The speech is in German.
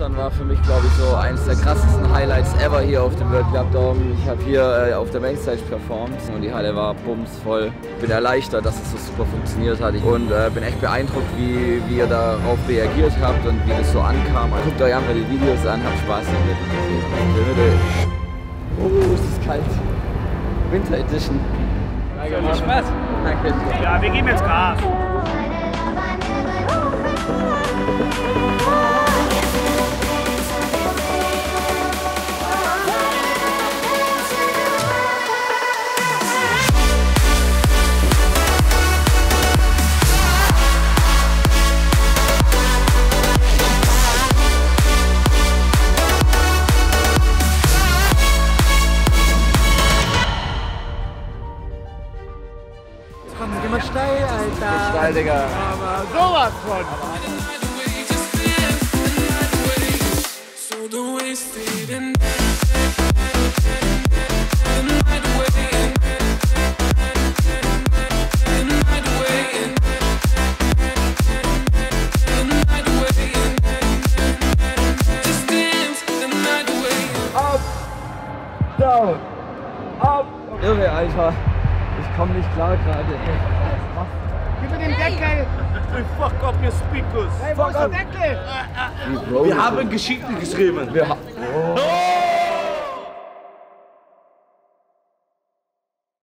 gestern war für mich, glaube ich, so eines der krassesten Highlights ever hier auf dem World Club Dome. Ich habe hier äh, auf der Mainstage performt und die Halle war bumsvoll. Bin erleichtert, dass es so super funktioniert hat und äh, bin echt beeindruckt, wie, wie ihr darauf reagiert habt und wie das so ankam. Guckt euch einfach die Videos an, habt Spaß damit. Oh, es ist kalt. Winter Edition. Viel Spaß. Danke. Ja, wir geben jetzt Gas. Komm, geh mal steil, Alter. Steil, Digga. Aber sowas von. Away. Down. Up. Irre, Alter. Ich komme nicht klar gerade. Gib mir den Deckel. We fuck up your speakers. Hey, wo ist der Deckel? Wir haben Geschichten geschrieben. Wir ha oh.